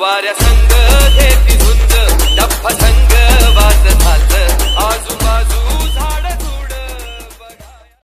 वार्या संग थे घेती